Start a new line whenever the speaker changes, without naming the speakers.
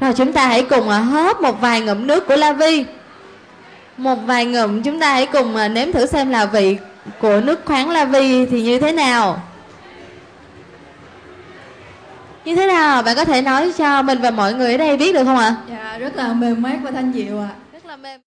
rồi chúng ta hãy cùng à, hớp một vài ngụm nước của La Vi. Một vài ngụm chúng ta hãy cùng à, nếm thử xem là vị của nước khoáng La Vi thì như thế nào. Như thế nào? Bạn có thể nói cho mình và mọi người ở đây biết được không ạ?
Dạ rất là mềm mát và thanh dịu ạ.
rất là mềm